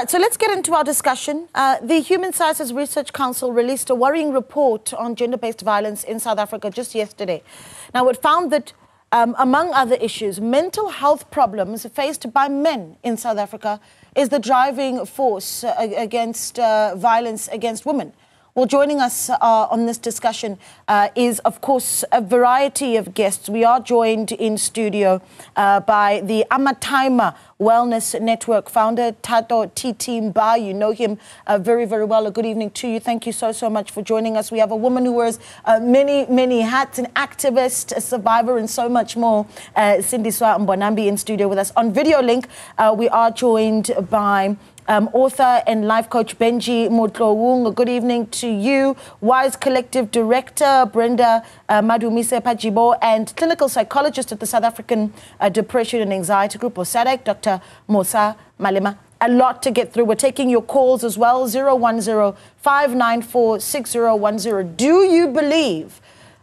right, so let's get into our discussion. Uh, the Human Sciences Research Council released a worrying report on gender based violence in South Africa just yesterday. Now, it found that, um, among other issues, mental health problems faced by men in South Africa is the driving force uh, against uh, violence against women. Well, joining us uh, on this discussion uh, is, of course, a variety of guests. We are joined in studio uh, by the Amataima Wellness Network founder, Tato Titi Mba. You know him uh, very, very well. A good evening to you. Thank you so, so much for joining us. We have a woman who wears uh, many, many hats, an activist, a survivor, and so much more. Uh, Sindiswa Mbonambi in studio with us. On video link, we are joined by um, author and life coach Benji Motlowung. Good evening to you. Wise Collective Director Brenda uh, Madumise Pajibo and clinical psychologist at the South African uh, Depression and Anxiety Group, or SADAG, Dr. Mosa Malema. A lot to get through. We're taking your calls as well 010 594 6010. Do you believe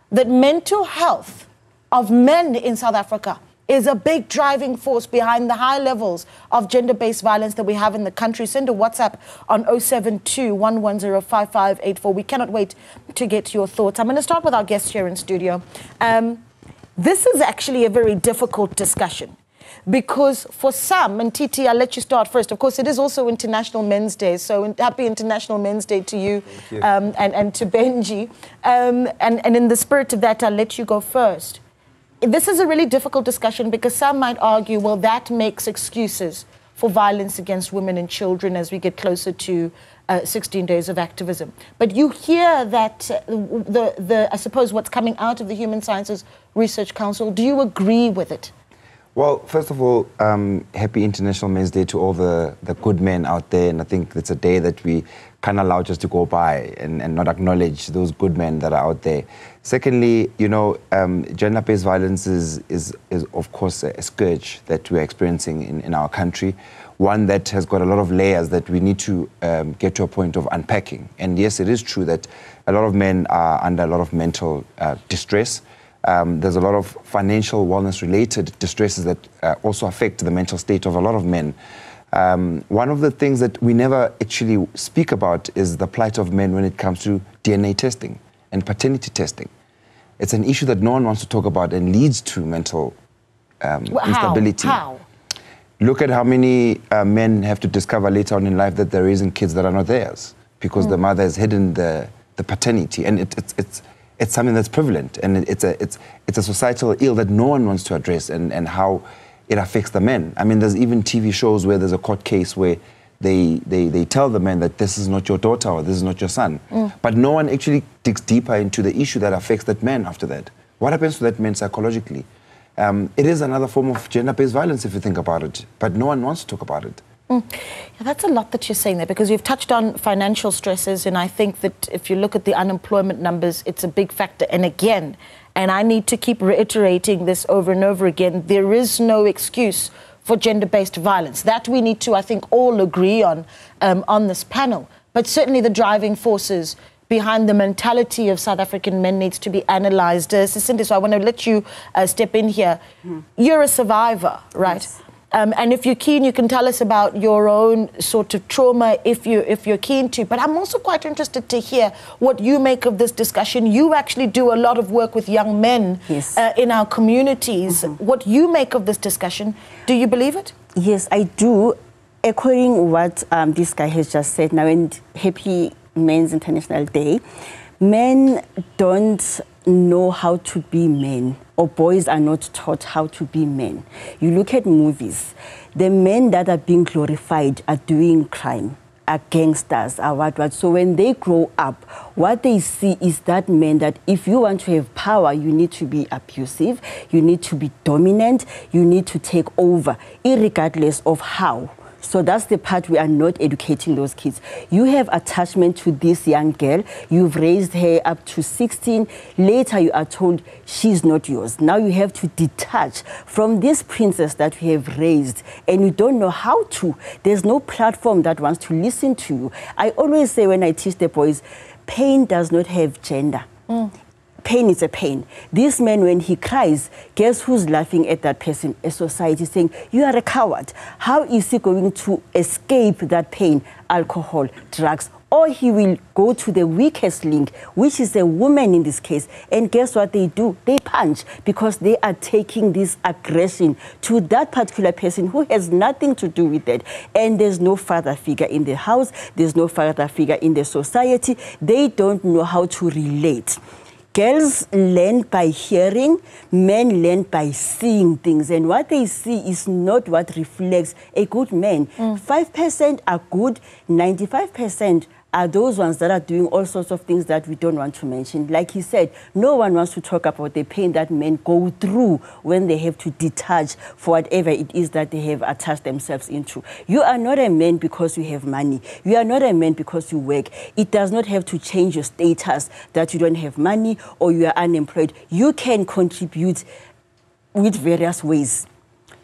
that mental health of men in South Africa is a big driving force behind the high levels of gender based violence that we have in the country. Send a WhatsApp on 072 We cannot wait to get your thoughts. I'm going to start with our guest here in studio. Um, this is actually a very difficult discussion because for some, and Titi, I'll let you start first. Of course, it is also International Men's Day, so happy International Men's Day to you, you. Um, and, and to Benji. Um, and, and in the spirit of that, I'll let you go first this is a really difficult discussion because some might argue, well, that makes excuses for violence against women and children as we get closer to uh, 16 days of activism. But you hear that uh, the, the, I suppose, what's coming out of the Human Sciences Research Council. Do you agree with it? Well, first of all, um, happy International Men's Day to all the, the good men out there. And I think it's a day that we can't allow just to go by and, and not acknowledge those good men that are out there. Secondly, you know, um, gender-based violence is, is, is, of course, a scourge that we're experiencing in, in our country, one that has got a lot of layers that we need to um, get to a point of unpacking. And yes, it is true that a lot of men are under a lot of mental uh, distress. Um, there's a lot of financial wellness-related distresses that uh, also affect the mental state of a lot of men. Um, one of the things that we never actually speak about is the plight of men when it comes to DNA testing and paternity testing. It's an issue that no one wants to talk about and leads to mental um, well, instability. How? Look at how many uh, men have to discover later on in life that they're raising kids that are not theirs because mm. the mother has hidden the, the paternity. And it, it's, it's, it's something that's prevalent and it's a, it's, it's a societal ill that no one wants to address and, and how it affects the men. I mean, there's even TV shows where there's a court case where they, they, they tell the men that this is not your daughter or this is not your son. Mm. But no one actually digs deeper into the issue that affects that man after that. What happens to that man psychologically? Um, it is another form of gender-based violence if you think about it, but no one wants to talk about it. Mm. Yeah, that's a lot that you're saying there because you've touched on financial stresses, and I think that if you look at the unemployment numbers, it's a big factor. And again, and I need to keep reiterating this over and over again there is no excuse for gender based violence. That we need to, I think, all agree on um, on this panel. But certainly the driving forces behind the mentality of South African men needs to be analysed. Uh, Sindiswa I want to let you uh, step in here. Mm. You're a survivor, right? Yes. Um, and if you're keen, you can tell us about your own sort of trauma if you if you're keen to. But I'm also quite interested to hear what you make of this discussion. You actually do a lot of work with young men yes. uh, in our communities. Mm-hmm. What you make of this discussion? Do you believe it? Yes, I do. Echoing what um, this guy has just said now, and Happy Men's International Day, men don't know how to be men or boys are not taught how to be men. You look at movies, the men that are being glorified are doing crime are gangsters, are what, what. So when they grow up, what they see is that men that if you want to have power, you need to be abusive, you need to be dominant, you need to take over, regardless of how. So that's the part we are not educating those kids. You have attachment to this young girl. You've raised her up to 16. Later, you are told she's not yours. Now you have to detach from this princess that we have raised, and you don't know how to. There's no platform that wants to listen to you. I always say when I teach the boys, pain does not have gender. Mm pain is a pain. This man, when he cries, guess who's laughing at that person? A society saying, You are a coward. How is he going to escape that pain? Alcohol, drugs, or he will go to the weakest link, which is a woman in this case. And guess what they do? They punch because they are taking this aggression to that particular person who has nothing to do with it. And there's no father figure in the house, there's no father figure in the society. They don't know how to relate. Girls learn by hearing, men learn by seeing things. And what they see is not what reflects a good man. Mm. 5% are good, 95% are those ones that are doing all sorts of things that we don't want to mention. Like he said, no one wants to talk about the pain that men go through when they have to detach for whatever it is that they have attached themselves into. You are not a man because you have money. You are not a man because you work. It does not have to change your status that you don't have money or you are unemployed. You can contribute with various ways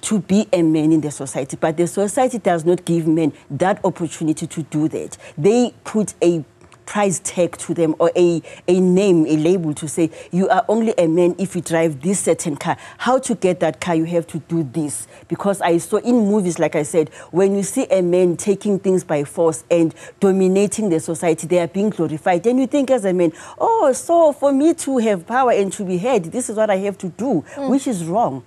to be a man in the society, but the society does not give men that opportunity to do that. They put a price tag to them or a, a name, a label to say you are only a man if you drive this certain car. How to get that car, you have to do this. Because I saw in movies, like I said, when you see a man taking things by force and dominating the society, they are being glorified. Then you think as a man, oh, so for me to have power and to be heard, this is what I have to do, mm. which is wrong.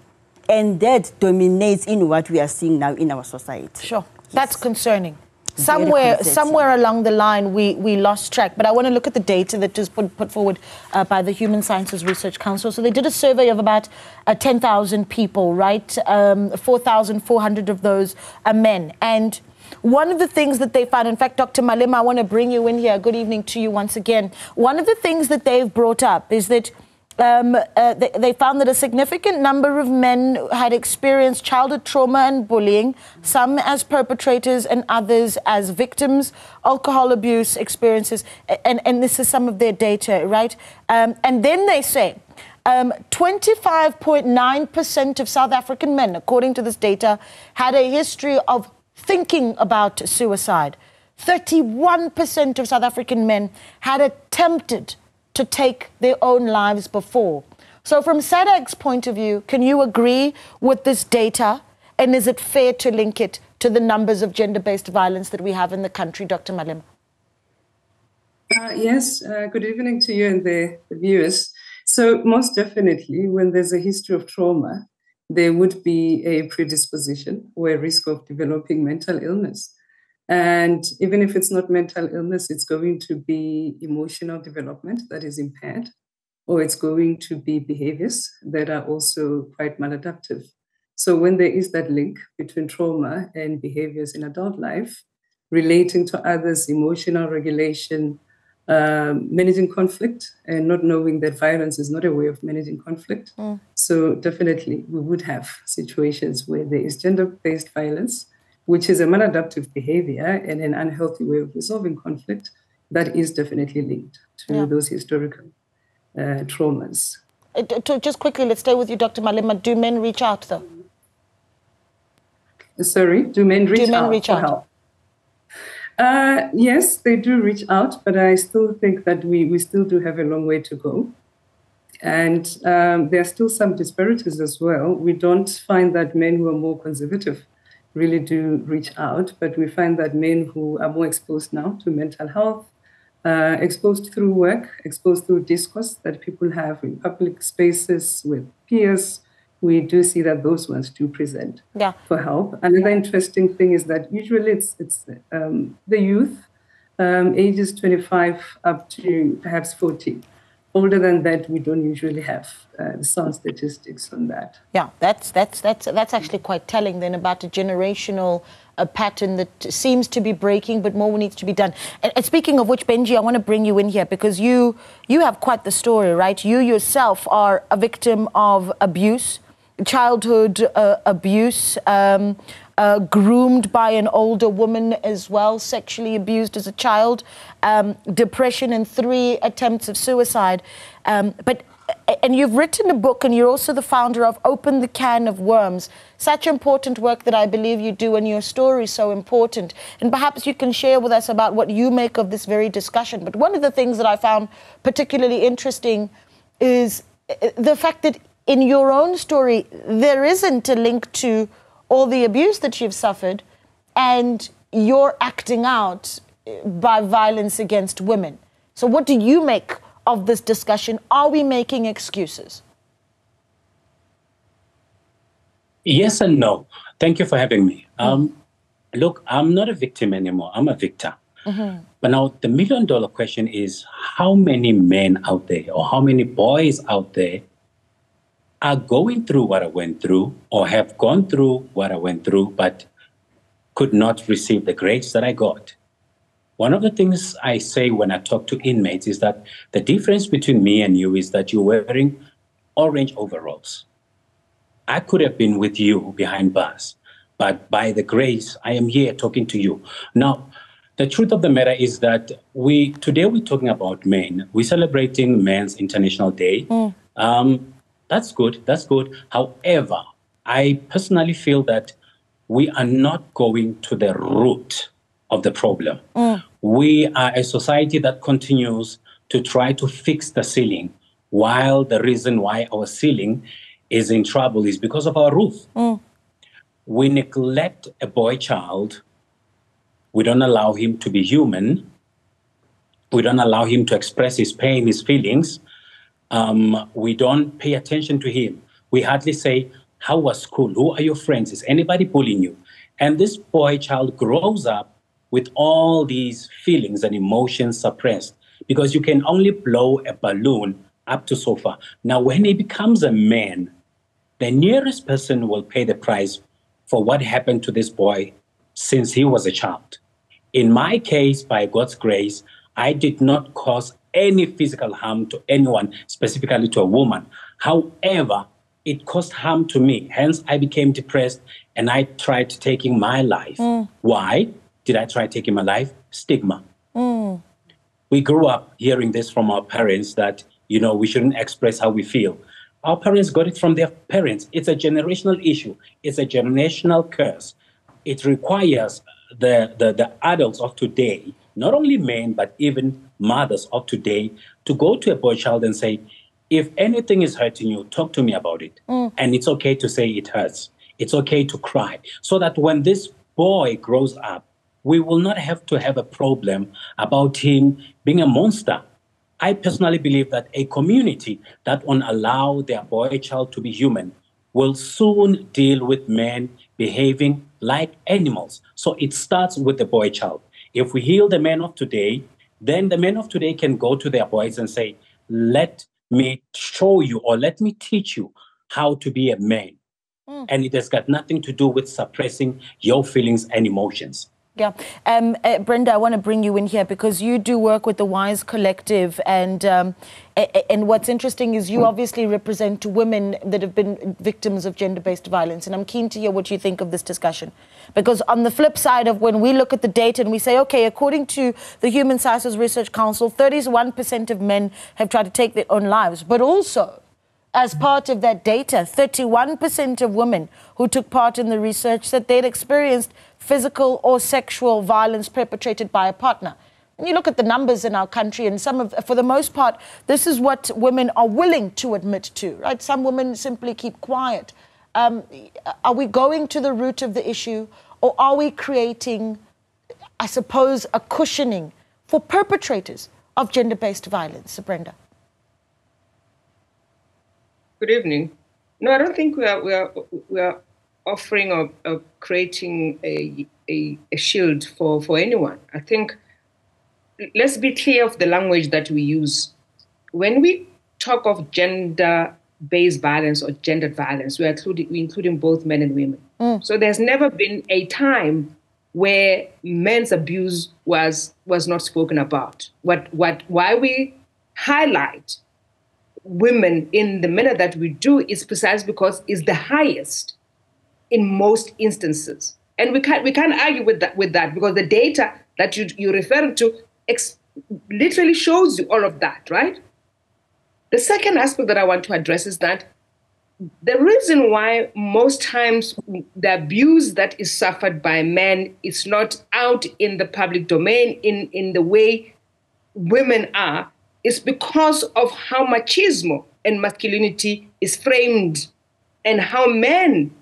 And that dominates in what we are seeing now in our society. Sure. Yes. That's concerning. Somewhere, somewhere along the line, we, we lost track. But I want to look at the data that was put, put forward uh, by the Human Sciences Research Council. So they did a survey of about uh, 10,000 people, right? Um, 4,400 of those are men. And one of the things that they found, in fact, Dr. Malema, I want to bring you in here. Good evening to you once again. One of the things that they've brought up is that um, uh, they, they, found that a significant number of men had experienced childhood trauma and bullying, some as perpetrators and others as victims, alcohol abuse experiences, and, and this is some of their data, right? Um, and then they say 25.9% um, of South African men, according to this data, had a history of thinking about suicide. 31% of South African men had attempted to take their own lives before. So, from SADAG's point of view, can you agree with this data? And is it fair to link it to the numbers of gender based violence that we have in the country, Dr. Malema? Uh, yes, uh, good evening to you and the, the, viewers. So, most definitely, when there's a history of trauma, there would be a predisposition or a risk of developing mental illness. And even if it's not mental illness, it's going to be emotional development that is impaired, or it's going to be behaviors that are also quite maladaptive. So, when there is that link between trauma and behaviors in adult life, relating to others' emotional regulation, um, managing conflict, and not knowing that violence is not a way of managing conflict. Mm. So, definitely, we would have situations where there is gender based violence which is a maladaptive behavior and an unhealthy way of resolving conflict that is definitely linked to yeah. those historical uh, traumas. Uh, to just quickly, let's stay with you, Dr. Malema. Do men reach out, though? Sorry, do men reach do men out reach out? help? Uh, yes, they do reach out, but I still think that we, we still do have a long way to go. And um, there are still some disparities as well. We don't find that men who are more conservative really do reach out. But we find that men who are more exposed now to mental health, uh, exposed through work, exposed through discourse that people have in public spaces with peers, we do see that those ones do present yeah. for help. Another interesting thing is that usually it's it's um, the youth, um, ages 25 up to perhaps 40 older than that, we don't usually have uh, sound statistics on that. Yeah, that's that's that's that's actually quite telling then about a generational a pattern that seems to be breaking, but more needs to be done. And, and, speaking of which, Benji, I want to bring you in here because you you have quite the story, right? You yourself are a victim of abuse, childhood uh, abuse. Um, uh, groomed by an older woman as well, sexually abused as a child, um, depression, and three attempts of suicide. Um, but and you've written a book, and you're also the founder of Open the Can of Worms. Such important work that I believe you do, and your story is so important. And perhaps you can share with us about what you make of this very discussion. But one of the things that I found particularly interesting is uh, the fact that in your own story, there isn't a link to all the abuse that you've suffered and you're acting out by violence against women. So, what do you make of this discussion? Are we making excuses? Yes and no. Thank you for having me. Um, look, I'm not a victim anymore, I'm a victor. Mm-hmm. But now the million dollar question is how many men out there or how many boys out there are going through what I went through or have gone through what I went through, but could not receive the grace that I got. One of the things I say when I talk to inmates is that the difference between me and you is that you're wearing orange overalls. I could have been with you behind bars, but by the grace, I am here talking to you. Now, the truth of the matter is that we today we're talking about men. We're celebrating Men's International Day. Mm. Um, that's good. That's good. However, I personally feel that we are not going to the root of the problem. Mm. We are a society that continues to try to fix the ceiling, while the reason why our ceiling is in trouble is because of our roof. Mm. We neglect a boy child. We don't allow him to be human. We don't allow him to express his pain, his feelings. Um, we don't pay attention to him. We hardly say, How was school? Who are your friends? Is anybody bullying you? And this boy child grows up with all these feelings and emotions suppressed because you can only blow a balloon up to so far. Now, when he becomes a man, the nearest person will pay the price for what happened to this boy since he was a child. In my case, by God's grace, I did not cause any physical harm to anyone, specifically to a woman. However, it caused harm to me. Hence, I became depressed and I tried taking my life. Mm. Why did I try taking my life? Stigma. Mm. We grew up hearing this from our parents that, you know, we shouldn't express how we feel. Our parents got it from their parents. It's a generational issue, it's a generational curse. It requires the, the, the adults of today, not only men, but even mothers of today, to go to a boy child and say, if anything is hurting you, talk to me about it. Mm. And it's okay to say it hurts. It's okay to cry. So that when this boy grows up, we will not have to have a problem about him being a monster. I personally believe that a community that won't allow their boy child to be human will soon deal with men behaving like animals. So it starts with the boy child. If we heal the men of today, then the men of today can go to their boys and say, Let me show you or let me teach you how to be a man. Mm. And it has got nothing to do with suppressing your feelings and emotions. Yeah. Um, uh, Brenda, I want to bring you in here because you do work with the WISE Collective. And, um, and what's interesting is you obviously represent women that have been victims of gender based violence. And I'm keen to hear what you think of this discussion. Because on the flip side of when we look at the data and we say, okay, according to the Human Sciences Research Council, 31% of men have tried to take their own lives. But also, as part of that data, 31% of women who took part in the research said they'd experienced physical or sexual violence perpetrated by a partner. And you look at the numbers in our country, and some of, for the most part, this is what women are willing to admit to, right? Some women simply keep quiet. Um, are we going to the root of the issue, or are we creating, I suppose, a cushioning for perpetrators of gender based violence? Brenda. Good evening. No, I don't think we are we are we are offering or, or creating a, a, a shield for for anyone. I think let's be clear of the language that we use when we talk of gender based violence or gendered violence. We are including we including both men and women. Mm. So there's never been a time where men's abuse was was not spoken about. What what why we highlight women in the manner that we do is precisely because it's the highest in most instances. And we can't we can't argue with that with that because the data that you you're referring to ex- literally shows you all of that, right? The second aspect that I want to address is that the reason why most times the abuse that is suffered by men is not out in the public domain in, in the way women are is because of how machismo and masculinity is framed and how men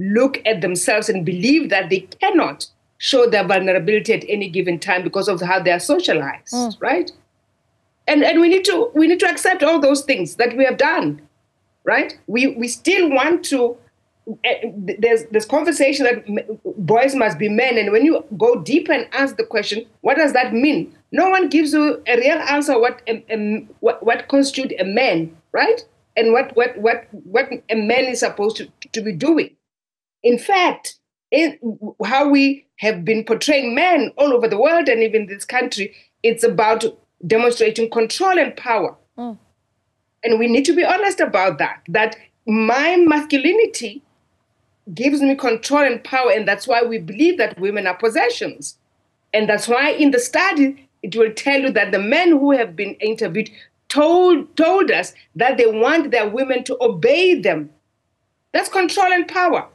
look at themselves and believe that they cannot show their vulnerability at any given time because of how they are socialized, mm. right? And and we need to we need to accept all those things that we have done, right? We we still want to. Uh, there's this conversation that boys must be men, and when you go deep and ask the question, what does that mean? No one gives you a real answer. What a, a, what what constitute a man, right? And what what what what a man is supposed to, to be doing. In fact, in how we have been portraying men all over the world and even this country, it's about demonstrating control and power. Mm. And we need to be honest about that, that my masculinity gives me control and power. And that's why we believe that women are possessions. And that's why in the study, it will tell you that the men who have been interviewed told, told us that they want their women to obey them. That's control and power,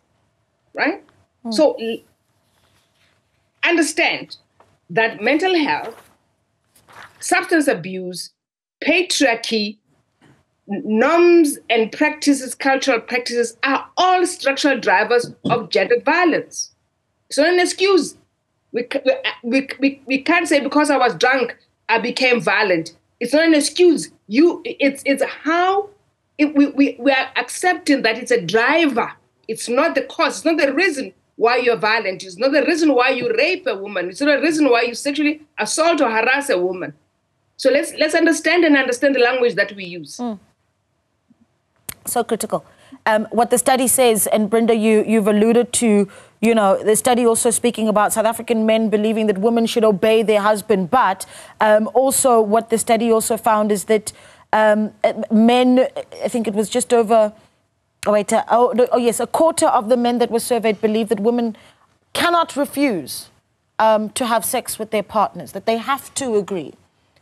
right? Mm. So understand that mental health, substance abuse, patriarchy, norms and practices, cultural practices are all structural drivers of gender violence. It's not an excuse. We, we, we, we can't say because I was drunk, I became violent. It's not an excuse. You, it's, it's how it, we, we, we are accepting that it's a driver. It's not the cause. It's not the reason why you're violent. It's not the reason why you rape a woman. It's not the reason why you sexually assault or harass a woman. So let's let's understand and understand the language that we use. Mm. So critical. Um, what the study says, and Brenda, you you've alluded to, you know, the study also speaking about South African men believing that women should obey their husband, but um, also what the study also found is that um, men, I think it was just over Oh, wait, uh, oh, oh, yes, a quarter of the men that were surveyed believe that women cannot refuse um, to have sex with their partners, that they have to agree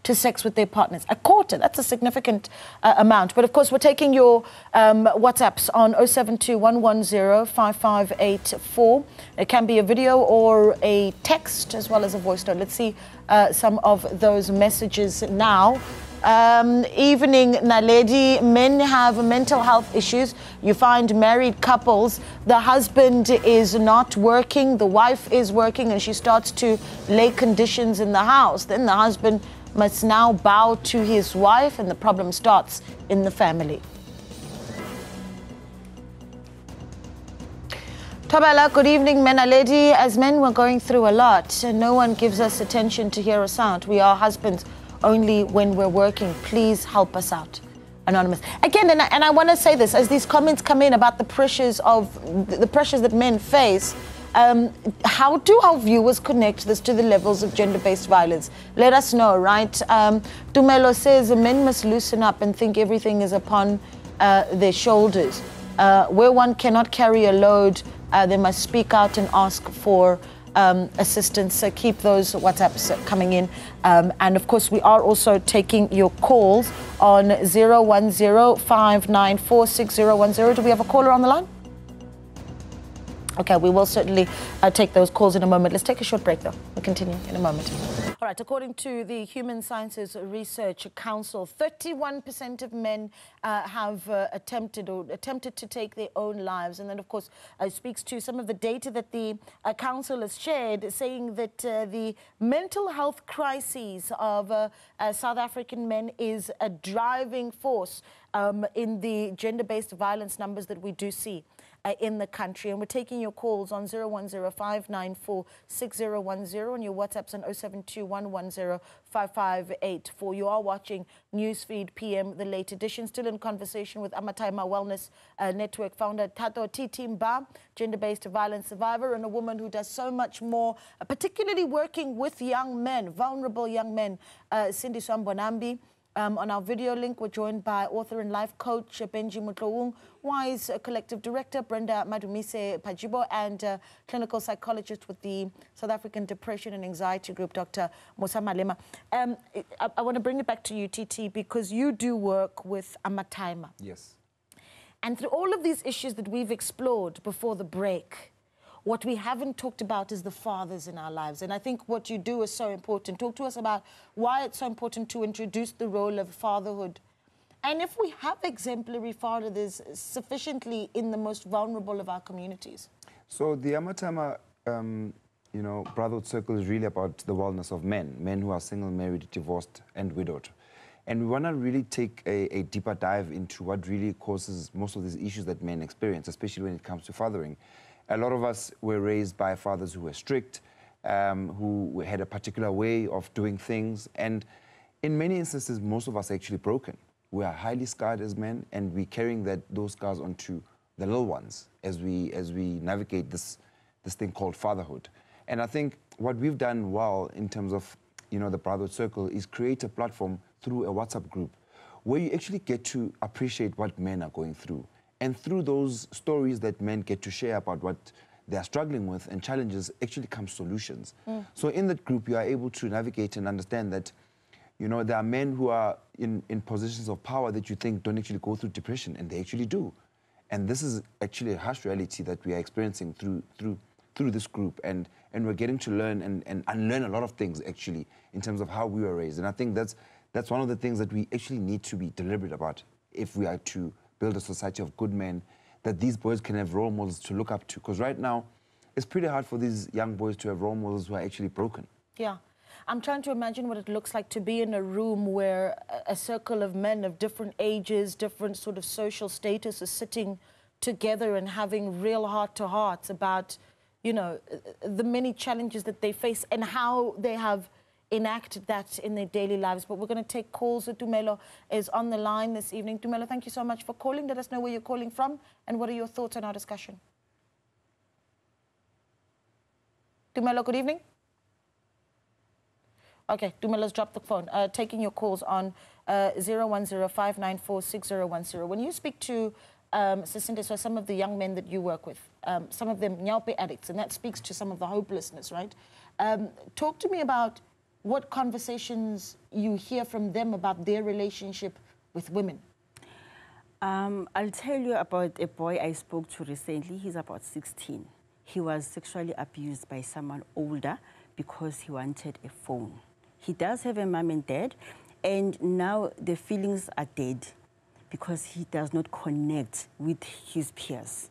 to sex with their partners. A quarter, that's a significant uh, amount. But of course, we're taking your um, WhatsApps on 0721105584. It can be a video or a text as well as a voice note. Let's see uh, some of those messages now. Um, evening, Naledi. Men have mental health issues. You find married couples, the husband is not working, the wife is working, and she starts to lay conditions in the house. Then the husband must now bow to his wife, and the problem starts in the family. Tabala, good evening, Menaledi. As men, we're going through a lot, and no one gives us attention to hear us out. We are husbands only when we're working. Please help us out. Anonymous. Again, and I, and I want to say this as these comments come in about the pressures of the pressures that men face. Um, how do our viewers connect this to the levels of gender-based violence? Let us know, right? Um, Dumelo says men must loosen up and think everything is upon uh, their shoulders. Uh, where one cannot carry a load, uh, they must speak out and ask for um, assistance. So keep those WhatsApps coming in. Um, and of course, we are also taking your calls on 010 Do we have a caller on the line? Okay, we will certainly uh, take those calls in a moment. Let's take a short break, though. We'll continue in a moment. All right, according to the Human Sciences Research Council, 31% of men uh, have uh, attempted or attempted to take their own lives. And then, of course, uh, speaks to some of the data that the uh, council has shared, saying that uh, the mental health crises of uh, South African men is a driving force um, in the gender-based violence numbers that we do see uh, in the country. And we're taking your calls on 0105946010 and your WhatsApps on 0721105584. You are watching Newsfeed PM, the late edition. Still in conversation with Amataima Wellness uh, Network founder Tato Titimba, gender-based violence survivor and a woman who does so much more, uh, particularly working with young men, vulnerable young men, uh, Sindiswa Mbonambi. Um, on our video link, we're joined by author and life coach Benji Mutloung, WISE Collective Director Brenda Madumise Pajibo, and uh, clinical psychologist with the South African Depression and Anxiety Group, Dr. Musa Malema. Um, I, I want to bring it back to you, TT, because you do work with Amataima. Yes. And through all of these issues that we've explored before the break, What we haven't talked about is the fathers in our lives. And I think what you do is so important. Talk to us about why it's so important to introduce the role of fatherhood. And if we have exemplary fathers sufficiently in the most vulnerable of our communities. So the Amatama, um, you know, Brotherhood Circle is really about the wellness of men, men who are single, married, divorced, and widowed. And we want to really take a, a, deeper dive into what really causes most of these issues that men experience, especially when it comes to fathering. A lot of us were raised by fathers who were strict, um, who had a particular way of doing things. And in many instances, most of us are actually broken. We are highly scarred as men, and we're carrying that, those scars onto the little ones as we, as we navigate this, this thing called fatherhood. And I think what we've done well in terms of you know, the Brotherhood Circle is create a platform through a WhatsApp group where you actually get to appreciate what men are going through. And through those stories that men get to share about what they are struggling with and challenges, actually come solutions. Mm. So in that group, you are able to navigate and understand that, you know, there are men who are in, in positions of power that you think don't actually go through depression, and they actually do. And this is actually a harsh reality that we are experiencing through, through through this group and, and we're getting to learn and, and unlearn a lot of things actually in terms of how we were raised. And I think that's, that's one of the things that we actually need to be deliberate about if we are to build a society of good men, that these boys can have role models to look up to. Because right now, it's pretty hard for these young boys to have role models who are actually broken. Yeah. I'm trying to imagine what it looks like to be in a room where a circle of men of different ages, different sort of social status is sitting together and having real heart to hearts about you know, the many challenges that they face and how they have enacted that in their daily lives. But we're going to take calls. Dumelo is on the line this evening. Dumelo, thank you so much for calling. Let us know where you're calling from and what are your thoughts on our discussion. Dumelo, good evening. Okay, Dumelo's dropped the phone. Uh, taking your calls on uh, 0105946010. When you speak to um, Sisinde, so some of the young men that you work with, um, some of them Nyaope addicts, and that speaks to some of the hopelessness, right? Um, talk to me about what conversations you hear from them about their relationship with women. Um, I'll tell you about a boy I spoke to recently. He's about 16. He was sexually abused by someone older because he wanted a phone. He does have a mom and dad, and now the feelings are dead because he does not connect with his peers.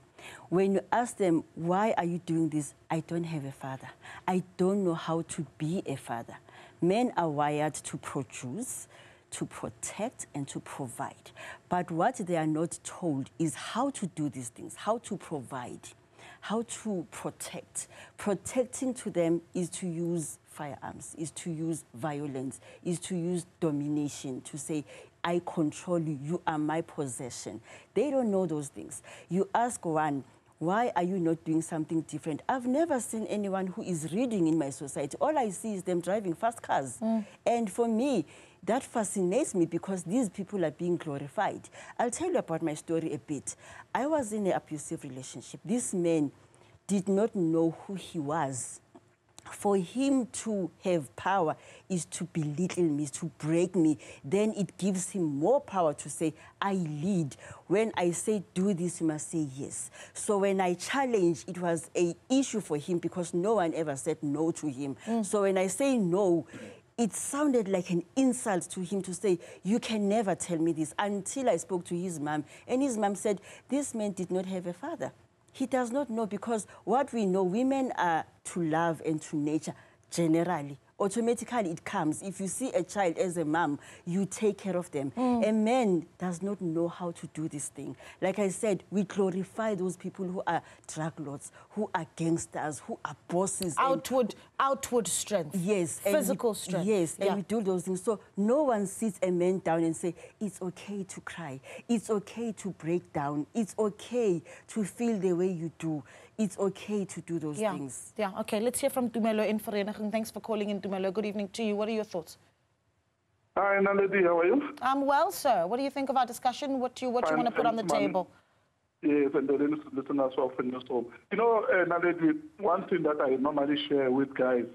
When you ask them, why are you doing this? I don't have a father. I don't know how to be a father. Men are wired to produce, to protect, and to provide. But what they are not told is how to do these things, how to provide, how to protect. Protecting to them is to use firearms, is to use violence, is to use domination, to say, I control you, you are my possession. They don't know those things. You ask one, why are you not doing something different? I've never seen anyone who is reading in my society. All I see is them driving fast cars. Mm. And for me, that fascinates me because these people are being glorified. I'll tell you about my story a bit. I was in an abusive relationship. This man did not know who he was for him to have power is to belittle me, is to break me. Then it gives him more power to say, I lead. When I say do this, you must say yes. So when I challenge, it was a issue for him because no one ever said no to him. Mm. So when I say no, it sounded like an insult to him to say, You can never tell me this until I spoke to his mom. And his mom said, This man did not have a father. He does not know because what we know, women are to love and to nature generally automatically it comes. If you see a child as a mom, you take care of them. Mm. A man does not know how to do this thing. Like I said, we glorify those people who are drug lords, who are gangsters, who are bosses. Outward, outward strength. Yes. Physical we, strength. Yes, and we do those things. So no one sits a man down and say, it's okay to cry. It's okay to break down. It's okay to feel the way you do. It's okay to do those yeah. things. Yeah, okay. Let's hear from Tumelo in Vereniging. Thanks for calling in, Tumelo. Good evening to you. What are your thoughts? Hi, Naledi. How are you? I'm well, sir. What do you think of our discussion? What do you, what Fine, you want to put on the table? Yes, and the listeners of Newsroom. You know, uh, Naledi, one thing that I normally share with guys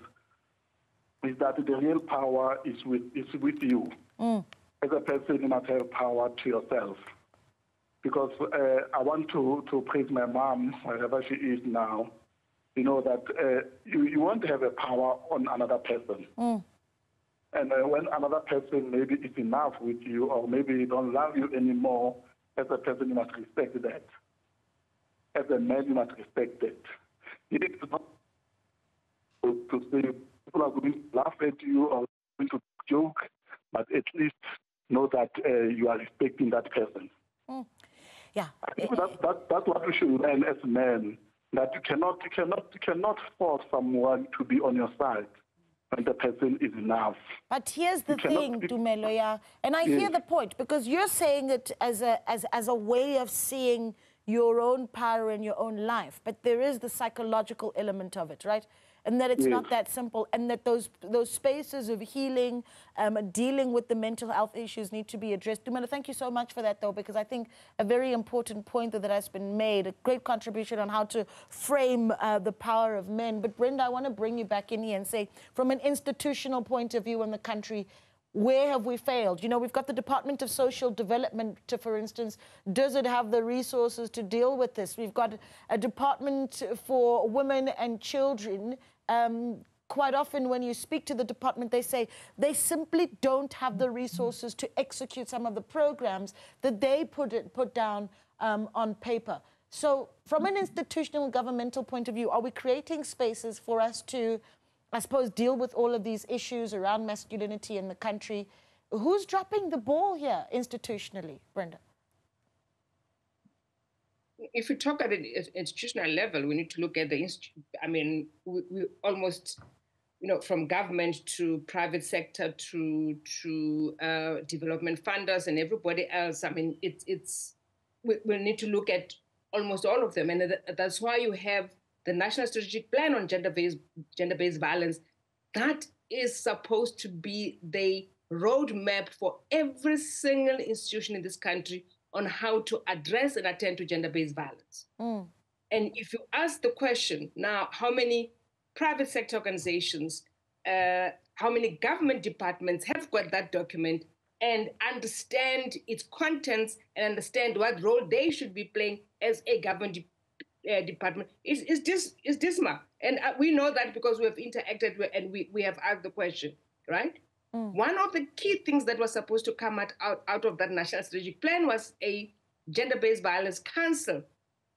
is that the real power is with, is with you. Mm. As a person, you must have power to yourself. Because uh, I want to, to praise my mom, wherever she is now you know, that uh, you, you want to have a power on another person. Mm. And uh, when another person maybe is enough with you or maybe don't love you anymore, as a person, you must respect that. As a man, you must respect that. It is not to, to say people are going to laugh at you or going to joke, but at least know that uh, you are respecting that person. Mm. Yeah. I think that, that, that's what we should learn as men that you cannot, you cannot, you cannot force someone to be on your side when the person is enough. But here's the thing, be... Dumeloya, and I yes. hear the point because you're saying it as a as as a way of seeing your own power in your own life, but there is the psychological element of it, right? And that it's yes. not that simple, and that those those spaces of healing, um, dealing with the mental health issues need to be addressed. Dumela, thank you so much for that, though, because I think a very important point that has been made, a great contribution on how to frame uh, the power of men. But Brenda, I want to bring you back in here and say, from an institutional point of view in the country, where have we failed? You know, we've got the Department of Social Development, to, for instance. Does it have the resources to deal with this? We've got a Department for Women and Children um, quite often when you speak to the department, they say they simply don't have the resources to execute some of the programs that they put, it, put down um, on paper. So, from an institutional governmental point of view, are we creating spaces for us to, I suppose, deal with all of these issues around masculinity in the country? Who's dropping the ball here institutionally, Brenda? If we talk at an institutional level, we need to look at the, I mean, we, we, almost, you know, from government to private sector to to uh, development funders and everybody else. I mean, it's it's we, we need to look at almost all of them, and that's why you have the National Strategic Plan on gender-based gender-based violence. That is supposed to be the roadmap for every single institution in this country on how to address and attend to gender based violence. Mm. And if you ask the question now, how many private sector organizations, uh, how many government departments have got that document and understand its contents and understand what role they should be playing as a government de- uh, department is, is, dis- is dismal. And uh, we know that because we have interacted with, and we, we have asked the question, right? Mm. One of the key things that was supposed to come out, out, out of that national strategic plan was a gender based violence council,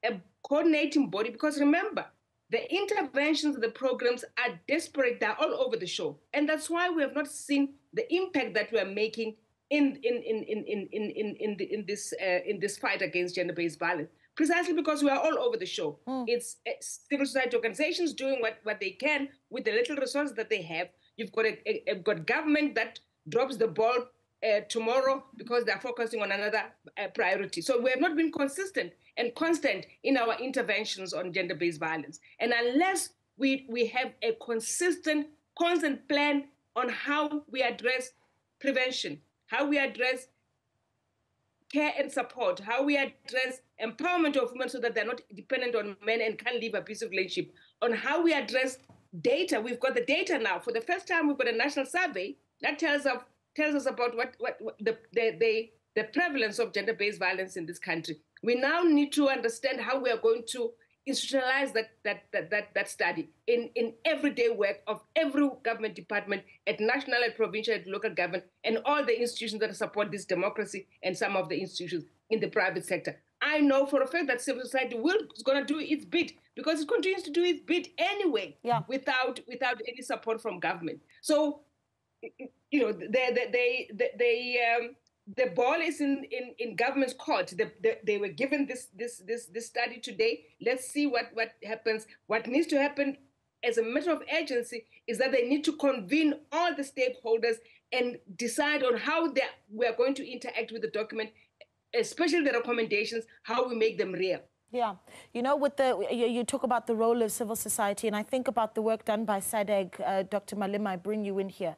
a coordinating body. Because remember, the interventions, the programs are desperate, they're all over the show. And that's why we have not seen the impact that we are making in, in, in, in, in, in, in, in, the, in, this, uh, in this fight against gender based violence precisely because we are all over the show. Mm. It's uh, civil society organizations doing what, what they can with the little resources that they have You've got a, a, got government that drops the ball uh, tomorrow because they're focusing on another uh, priority. So we have not been consistent and constant in our interventions on gender-based violence. And unless we, we have a consistent, constant plan on how we address prevention, how we address care and support, how we address empowerment of women so that they're not dependent on men and can live a peaceful relationship, on how we address data. We've got the data now. For the first time, we've got a national survey that tells us tells us about what, what, what the, the, the, the prevalence of gender-based violence in this country. We now need to understand how we are going to institutionalize that that that that, that study in, in everyday work of every government department at national and provincial and local government and all the institutions that support this democracy and some of the institutions in the private sector. I know for a fact that civil society will is going to do its bit because it continues to do its bit anyway yeah. without without any support from government. So you know they they they, they um, the ball is in, in, in government's court. The, the, they were given this, this this this study today. Let's see what, what happens. What needs to happen as a matter of urgency is that they need to convene all the stakeholders and decide on how they, we are going to interact with the document especially the recommendations, how we make them real. Yeah, you know, with the you, you, talk about the role of civil society, and I think about the work done by SADAG. Uh, Dr. Malema, I bring you in here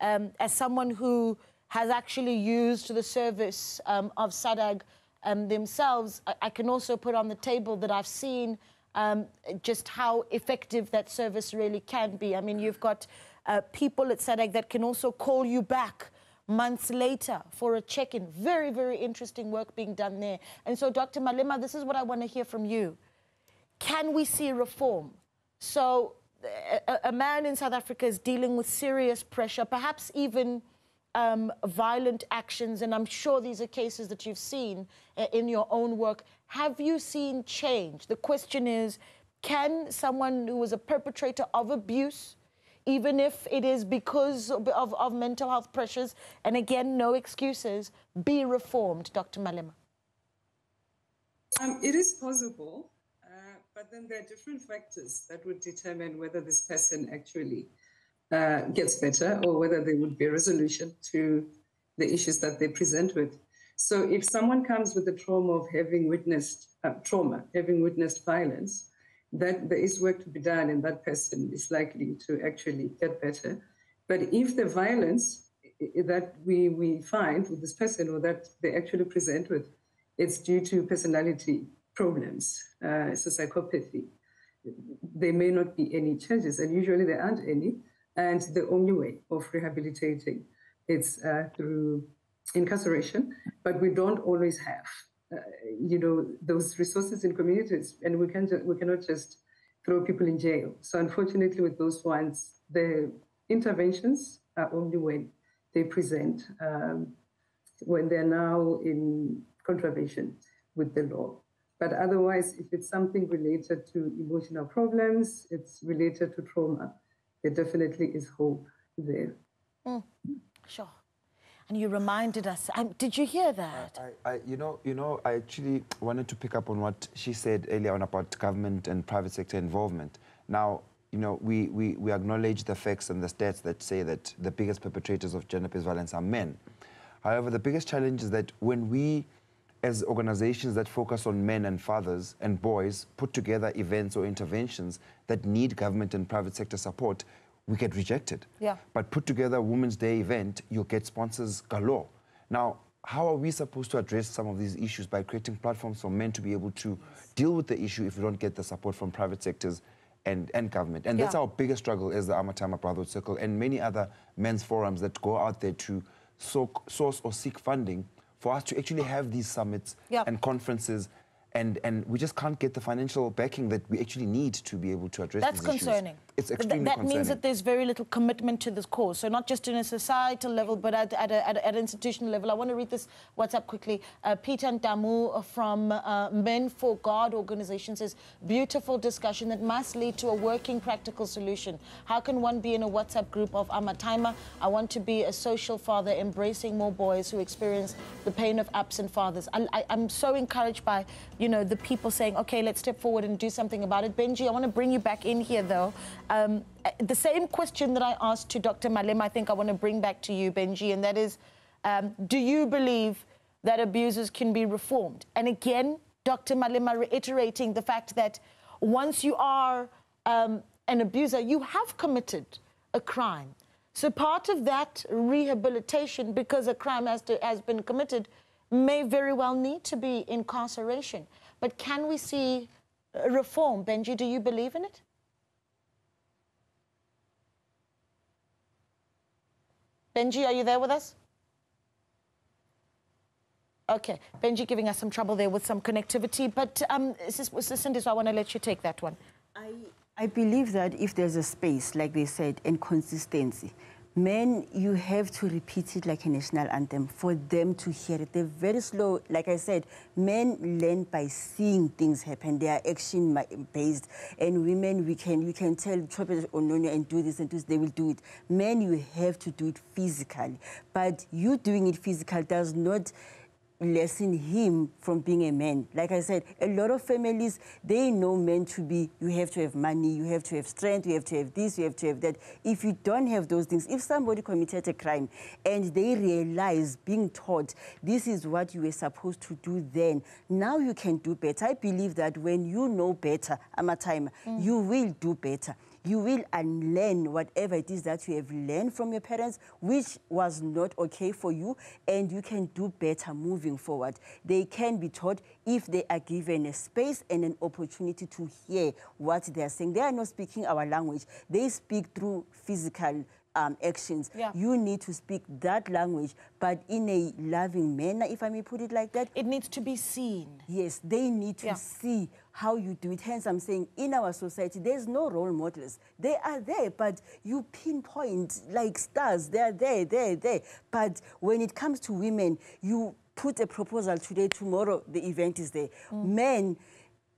um, as someone who has actually used the service um, of SADAG um, themselves. I, I, can also put on the table that I've seen um, just how effective that service really can be. I mean, you've got uh, people at SADAG that can also call you back months later for a check-in. Very, very interesting work being done there. And so, Dr. Malema, this is what I want to hear from you. Can we see reform So a, a man in South Africa is dealing with serious pressure, perhaps even um, violent actions, and I'm sure these are cases that you've seen uh, in your own work. Have you seen change? The question is can someone who was a perpetrator of abuse, even if it is because of, of, mental health pressures, and again, no excuses, be reformed, Dr. Malema? Um, it is possible, uh, but then there are different factors that would determine whether this person actually uh, gets better or whether there would be a resolution to the issues that they present with. So if someone comes with the trauma of having witnessed uh, trauma, having witnessed violence, that there is work to be done and that person is likely to actually get better. But if the violence that we, we find with this person or that they actually present with, it's due to personality problems, uh, so psychopathy, there may not be any changes, and usually there aren't any. And the only way of rehabilitating is uh, through incarceration, but we don't always have, you know, those resources in communities, and we can we cannot just throw people in jail. So unfortunately, with those ones, the interventions are only when they present, um, when they're now in contravention with the law. But otherwise, if it's something related to emotional problems, it's related to trauma, there definitely is hope there. Mm, sure. And you reminded us. Um, did you hear that? I, I, you know, you know, I actually wanted to pick up on what she said earlier on about government and private sector involvement. Now, you know, we, we, we acknowledge the facts and the stats that say that the biggest perpetrators of gender-based violence are men. However, the biggest challenge is that when we, as organizations that focus on men and fathers and boys, put together events or interventions that need government and private sector support, we get rejected. Yeah. But put together a Women's Day event, you'll get sponsors galore. Now, how are we supposed to address some of these issues by creating platforms for men to be able to deal with the issue if we don't get the support from private sectors and, and government? And that's our biggest struggle as the Amatama Brotherhood Circle and many other men's forums that go out there to so, source or seek funding for us to actually have these summits Yeah. and conferences. And, and we just can't get the financial backing that we actually need to be able to address That's these issues. It's extremely that concerning. means that there's very little commitment to this cause. So not just in a societal level, but at, at, a, at, a, at an institutional level. I want to read this WhatsApp quickly. Uh, Peter Ndamu from uh, Men for God organization says, beautiful discussion that must lead to a working practical solution. How can one be in a WhatsApp group of Amataima? I want to be a social father, embracing more boys who experience the pain of absent fathers. I, I, I'm so encouraged by, you know, the people saying, okay, let's step forward and do something about it. Benji, I want to bring you back in here, though. Um, uh, the same question that I asked to Dr. Malema, I think I want to bring back to you, Benji, and that is, um, do you believe that abusers can be reformed? And again, Dr. Malema reiterating the fact that once you are um, an abuser, you have committed a crime. So part of that rehabilitation, because a crime has, to, has been committed, may very well need to be incarceration. But can we see uh, reform? Benji, do you believe in it? Benji, are you there with us? Okay, Benji giving us some trouble there with some connectivity, but um, Cindy, so I want to let you take that one. I, I believe that if there's a space, like they said, and consistency, men, you have to repeat it like a national anthem for them to hear it. They're very slow. Like I said, men learn by seeing things happen. They are action based. And women, we can, we can tell, chop it oh, on onion and do this and do this, they will do it. Men, you have to do it physically. But you doing it physical does not lessen him from being a man. Like I said, a lot of families, they know men to be, you have to have money, you have to have strength, you have to have this, you have to have that. If you don't have those things, if somebody committed a crime and they realize being taught this is what you were supposed to do then, now you can do better. I believe that when you know better, I'm a time, you will do better you will unlearn whatever it is that you have learned from your parents, which was not okay for you, and you can do better moving forward. They can be taught if they are given a space and an opportunity to hear what they are saying. They are not speaking our language, they speak through physical. Um, actions. Yeah. You need to speak that language, but in a loving manner, if I may put it like that. It needs to be seen. Yes, they need to Yeah. see how you do it. Hence, I'm saying in our society, there's no role models. They are there, but you pinpoint like stars. They are there, there, there. But when it comes to women, you put a proposal today, tomorrow the event is there. Mm. Men,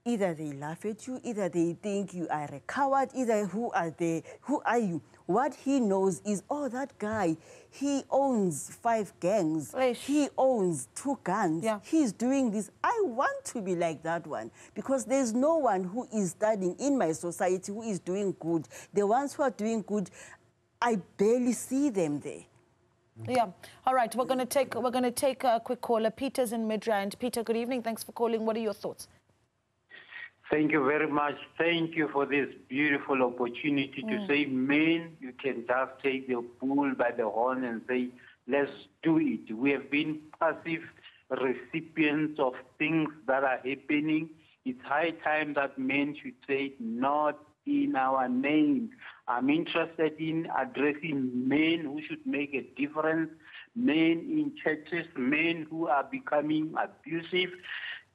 either they laugh at you, either they think you are a coward, either who are they, who are you? What he knows is, oh, that guy, he owns five gangs, Eish. he owns two guns, yeah. he's doing this. I want to be like that one because there's no one who is studying in my society who is doing good. The ones who are doing good, I barely see them there. Yeah. All right. We're going to take we're going to take a quick caller. Peter's in Midrand. Peter, good evening. Thanks for calling. What are your thoughts? Thank you very much. Thank you for this beautiful opportunity mm. to say, men, you can just take the bull by the horn and say, let's do it. We have been passive recipients of things that are happening. It's high time that men should say, not in our name. I'm interested in addressing men who should make a difference, men in churches, men who are becoming abusive,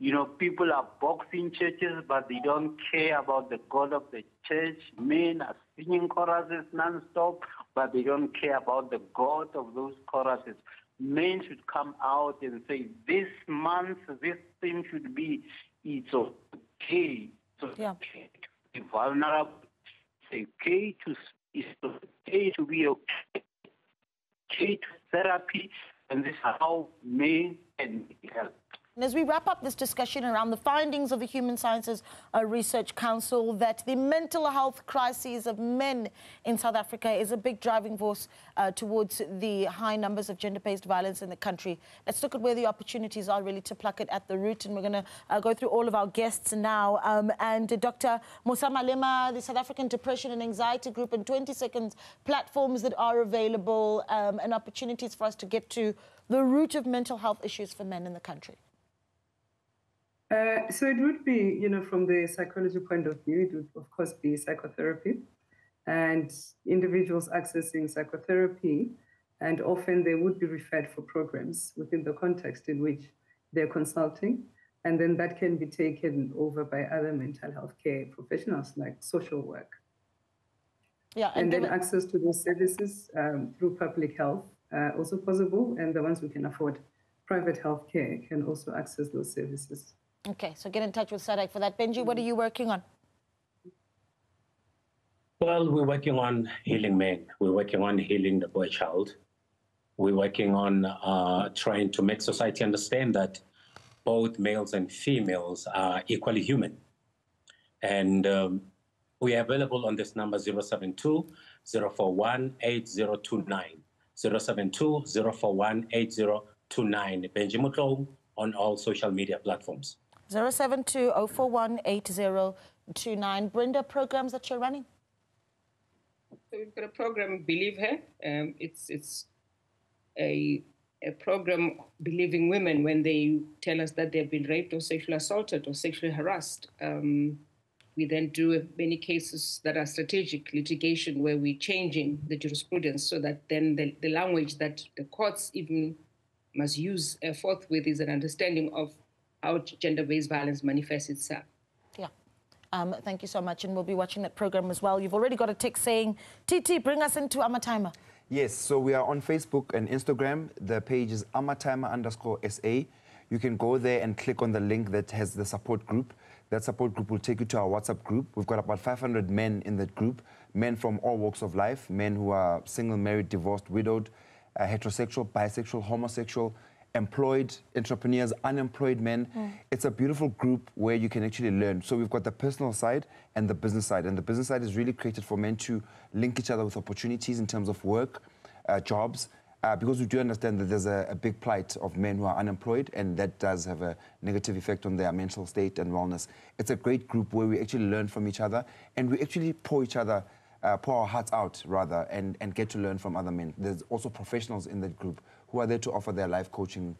you know, people are boxing churches, but they don't care about the God of the church. Men are singing choruses non-stop, but they don't care about the God of those choruses. Men should come out and say, this month, this thing should be, it's okay. It's yeah. okay to be vulnerable. It's okay to, it's okay to be okay. Okay to therapy, and this is how men can help. And as we wrap up this discussion around the findings of the Human Sciences uh, Research Council, that the mental health crises of men in South Africa is a big driving force uh, towards the high numbers of gender-based violence in the country. Let's look at where the opportunities are really to pluck it at the root. And we're going to uh, go through all of our guests now. Um, and Dr. Musa Malema, the South African Depression and Anxiety Group, and 20 seconds platforms that are available um, and opportunities for us to get to the root of mental health issues for men in the country. Uh, so it would be, you know, from the psychology point of view, it would of course be psychotherapy, and individuals accessing psychotherapy, and often they would be referred for programs within the context in which they're consulting, and then that can be taken over by other mental health care professionals like social work. Yeah, and, and then access to those services um, through public health uh, also possible, and the ones who can afford private health care can also access those services. Okay, so get in touch with SADAG for that. Benji, what are you working on? Well, we're working on healing men. We're working on healing the boy child. We're working on uh, trying to make society understand that both males and females are equally human. And um, we are available on this number 072 041 8029. 072 041 8029. Benji Mutlo on all social media platforms. 072 8029 Brenda, programs that you're running? So we've got a program, Believe Her. Um, it's it's a, a program believing women when they tell us that they've been raped or sexually assaulted or sexually harassed. Um, we then do many cases that are strategic litigation where we're changing the jurisprudence so that then the, the language that the courts even must use forthwith is an understanding of how gender-based violence manifests itself. Yeah. Um, thank you so much, and we'll be watching that program as well. You've already got a text saying, TT, bring us into Amatimer. Yes, so we are on Facebook and Instagram. The page is Amatimer underscore SA. You can go there and click on the link that has the support group. That support group will take you to our WhatsApp group. We've got about 500 men in that group, men from all walks of life, men who are single, married, divorced, widowed, uh, heterosexual, bisexual, homosexual, employed entrepreneurs, unemployed men. Mm. It's a beautiful group where you can actually learn. So we've got the personal side and the business side. And the business side is really created for men to link each other with opportunities in terms of work, uh, jobs, uh, because we do understand that there's a, a, big plight of men who are unemployed, and that does have a negative effect on their mental state and wellness. It's a great group where we actually learn from each other, and we actually pour each other, uh, pour our hearts out rather, and, and get to learn from other men. There's also professionals in that group who are there to offer their life coaching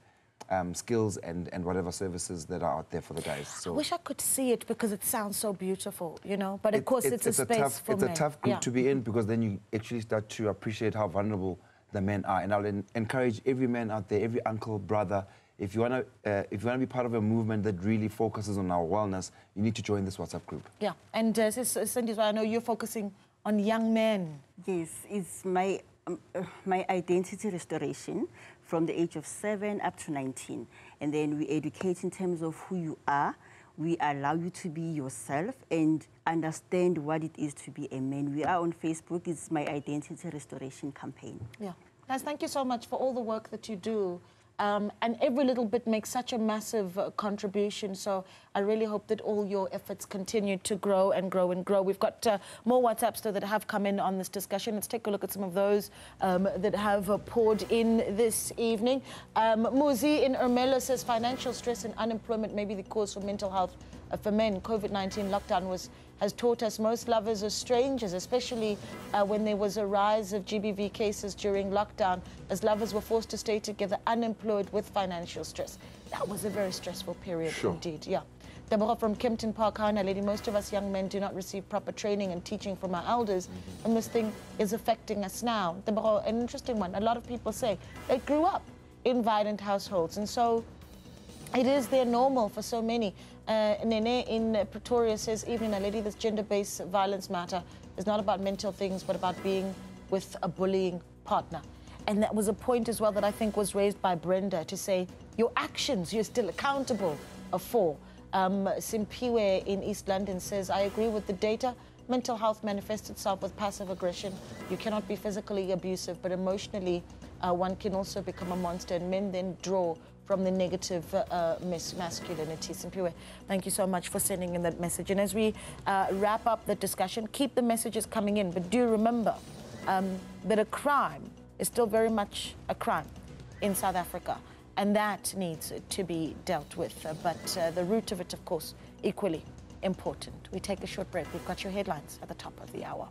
um, skills and, and whatever services that are out there for the guys. So I wish I could see it because it sounds so beautiful, you know. But of it, course, it's, it's, a, space tough, for It's men. a tough group yeah. to be in because then you actually start to appreciate how vulnerable the men are. And I'll en encourage every man out there, every uncle, brother, if you want to uh, if you want to be part of a movement that really focuses on our wellness, you need to join this WhatsApp group. Yeah, and uh, Cindy, I know you're focusing on young men. Yes, it's my um, uh, my identity restoration from the age of seven up to 19. And then we educate in terms of who you are. We allow you to be yourself and understand what it is to be a man. We are on Facebook. It's my identity restoration campaign. Yeah. Guys, thank you so much for all the work that you do um, and every little bit makes such a massive uh, contribution. So I really hope that all your efforts continue to grow and grow and grow. We've got uh, more WhatsApps though that have come in on this discussion. Let's take a look at some of those um, that have uh, poured in this evening. Um, Muzi in Ermelo says financial stress and unemployment may be the cause for mental health uh, for men. COVID 19 lockdown was, has taught us most lovers are strangers, especially uh, when there was a rise of GBV cases during lockdown, as lovers were forced to stay together unemployed with financial stress. That was a very stressful period sure. indeed, yeah. Deborah from Kempton Park, Hana Lady, most of us young men do not receive proper training and teaching from our elders, mm-hmm. and this thing is affecting us now. Deborah, an interesting one. A lot of people say they grew up in violent households, and so it is their normal for so many. Uh, Nene in Pretoria says, Evening, a lady, this gender based violence matter is not about mental things, but about being with a bullying partner. And that was a point as well that I think was raised by Brenda to say, Your actions, you're still accountable for. Um, Simphiwe in East London says, I agree with the data. Mental health manifests itself with passive aggression. You cannot be physically abusive, but emotionally, uh, one can also become a monster, and men then draw from the negative uh, masculinity. Simphiwe, thank you so much for sending in that message. And as we uh, wrap up the discussion, keep the messages coming in, but do remember um, that a crime is still very much a crime in South Africa, and that needs to be dealt with. Uh, but uh, the root of it, of course, equally important. We take a short break. We've got your headlines at the top of the hour.